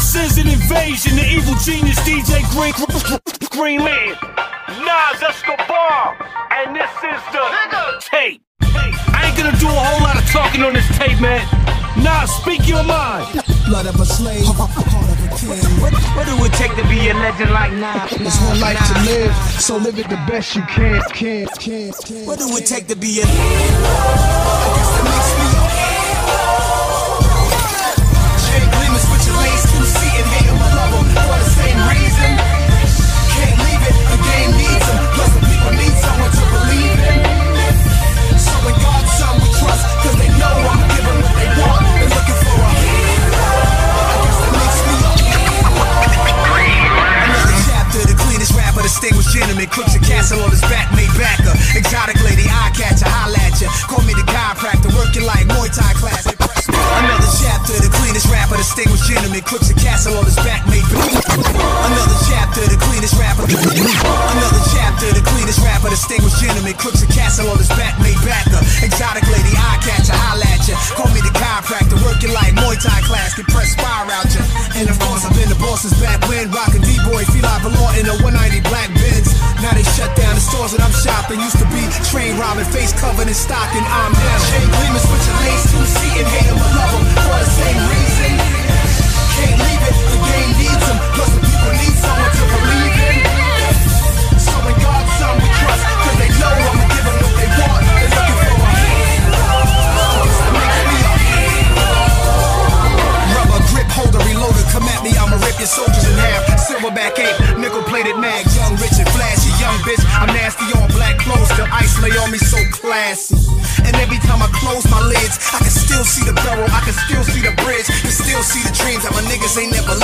This is an invasion. The evil genius DJ Green Green Man. Nas Escobar. And this is the tape. I ain't gonna do a whole lot of talking on this tape, man. Nas, speak your mind. Blood of a slave, heart of a king. What, what do it take to be a legend like Nas? It's one life to live, so live it the best you can. Can, can, can. What do it take to be a crooks a castle on his back, made backer. Exotic lady, eye catcher, holla at ya. Call me the chiropractor, working like Muay Thai class. Another chapter, the cleanest rapper, distinguished gentleman, crooks a castle on his back, made Another chapter, the cleanest rapper. Another chapter, the cleanest rapper, gentleman, crooks a castle on his back, made backer. Exotic lady, eye catcher, holla at ya. Call me the chiropractor, working like Muay Thai class, can press fire out ya. And of course, I've been the boss's back when rocking D-boy, I belong in a 190 black robbing, face covered in stocking. I'm now Jay Gleamers with your lace, two seat and hate 'em, I love 'em for the same reason. Can't leave it, the game needs 'em. Plus the people need someone to believe in. So in God's son we trust, cause they know I'ma give 'em what they want. They're looking for a Rubber grip holder reloaded, come at me, I'ma rip your soldiers in half. Silverback ape, nickel classy. And every time I close my lids, I can still see the barrel, I can still see the bridge, can still see the dreams that my niggas ain't never